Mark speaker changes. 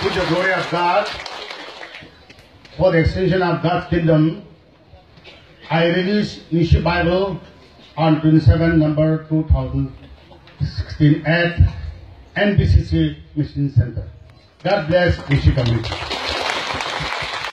Speaker 1: to the glory of God, for the extension of God's kingdom, I release Nyishi Bible on 27 number 2016 at NBCC Mission Center. God bless Nyishi community.